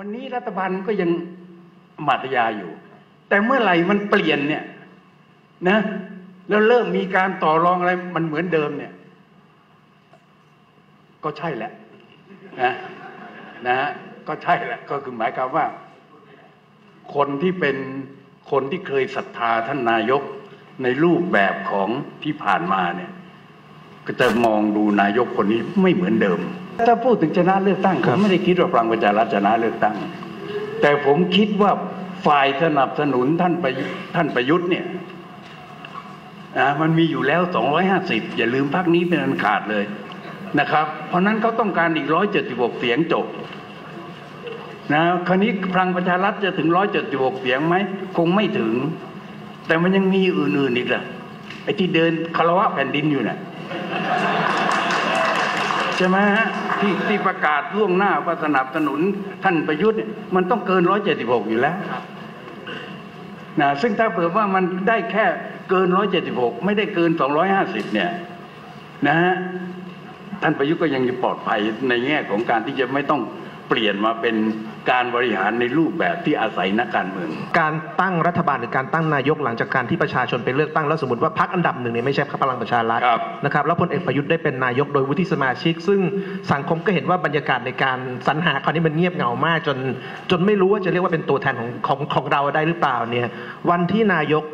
วันนี้รัฐบาลก็ยังมาตยาอยู่ แต่เมื่อไหร่มันเปลี่ยนเนี่ยนะ แล้วเริ่มมีการต่อรองอะไรมันเหมือนเดิมเนี่ย ก็ใช่แหละนะนะฮะก็ใช่แหละก็คือหมายความว่า คนที่เป็นคนที่เคยศรัทธาท่านนายกในรูปแบบของที่ผ่านมาเนี่ย ก็จะมองดูนายกคนนี้ไม่เหมือนเดิม ถ้าพูดถึงชนะเลือกตั้งผมไม่ได้คิดว่าพลังประชารัฐชนะเลือกตั้ง แต่ผมคิดว่าฝ่ายสนับสนุนท่านประยุท่านประยุทธ์เนี่ยนะมันมีอยู่แล้ว 250 อย่าลืมพักนี้เป็นอันขาดเลยนะครับ เพราะนั้นเขาต้องการอีก 176 เสียงจบนะคราวนี้พลังประชารัฐจะถึง 176 เสียงไหม คงไม่ถึง แต่มันยังมีอื่นๆอีกล่ะไอ้ที่เดินคารวะแผ่นดินอยู่น่ะ ใช่ไหมฮะที่ที่ประกาศล่วงหน้าว่าสนับสนุนท่านประยุทธ์เนี่ยมันต้องเกิน 176 อยู่แล้วนะซึ่งถ้าเผื่อว่ามันได้แค่เกิน 176 ไม่ได้เกิน 250 เนี่ยนะฮะท่านประยุทธ์ก็ยังอยู่ปลอดภัยในแง่ของการที่จะไม่ต้อง เปลี่ยนมาเป็นการบริหารในรูปแบบที่อาศัยนักการเมือง การตั้งรัฐบาลหรือการตั้งนายกหลังจากการที่ประชาชนไปเลือกตั้งแล้วสมมติว่าพรรคอันดับหนึ่งเนี่ยไม่ใช่พรรคพลังประชารัฐครับนะครับแล้วพลเอกประยุทธ์ได้เป็นนายกโดยวุฒิสมาชิก ซึ่งสังคมก็เห็นว่าบรรยากาศในการสรรหาคราวนี้มันเงียบเหงามากจน จนไม่รู้ว่าจะเรียกว่าเป็นตัวแทนของของของเราได้หรือเปล่าเนี่ยวันที่นายก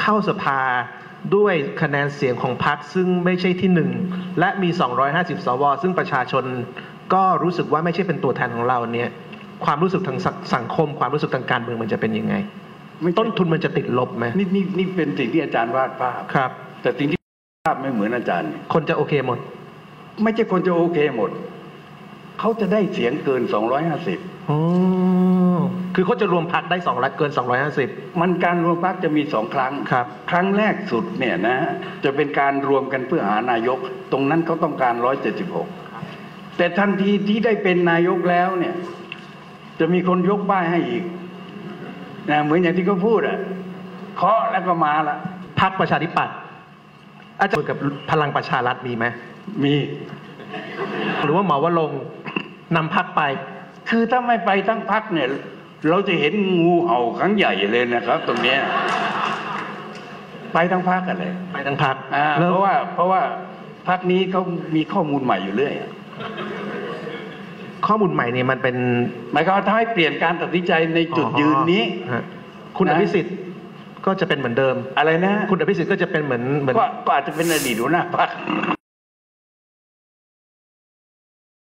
เข้าสภาด้วยคะแนนเสียงของพรรคซึ่งไม่ใช่ที่หนึ่งและมี 250 สว ซึ่งประชาชน ก็รู้สึกว่าไม่ใช่เป็นตัวแทนของเราเนี่ยความรู้สึกทางสังสังคม ความรู้สึกทางการเมืองมันจะเป็นยังไงไม่ใช่ต้นทุนมันจะติดลบไหมนี่นี่นี่เป็นสิ่งที่อาจารย์วาดภาพครับ แต่สิ่งที่ภาพไม่เหมือนอาจารย์เนี่ยคนจะโอเคหมด ไม่ใช่คนจะโอเคหมดเขาจะได้เสียงเกิน 250อ๋อคือเขาจะรวมพักได้สองเกิน 250 มันการรวมพรรคจะมีสองครั้งครับ ครั้งแรกสุดเนี่ยนะ จะเป็นการรวมกันเพื่อหานายก ตรงนั้นเขาต้องการ 176 แต่ทันทีที่ได้เป็นนายกแล้วเนี่ย จะมีคนยกป้ายให้อีกนะเหมือนอย่างที่เขาพูดอะเคาะแล้วก็มาละพักประชาธิปัตย์อาจารย์กับพลังประชารัฐมีไหมมี หรือว่าหมอว่าลงค์นำพักไป คือถ้าไม่ไปทั้งพักเนี่ย เราจะเห็นงูเห่าครั้งใหญ่เลยนะครับ ตรงเนี้ยไปทั้งพักกันเลยไปทั้งพักอ่าแล้วเพราะว่าเพราะว่าพักนี้เขามีข้อมูลใหม่อยู่เรื่อย ข้อมูลใหม่เนี่ยมันเป็น หมายความว่าถ้าให้เปลี่ยนการตัดสินใจในจุดยืนนี้ ฮะคุณนะอภิสิทธิ์ก็จะเป็นเหมือนเดิม อะไรนะคุณอภิสิทธิ์ก็จะเป็นเหมือนเหมือน ก็ก็อาจจะเป็นอดีตหัวหน้าพัก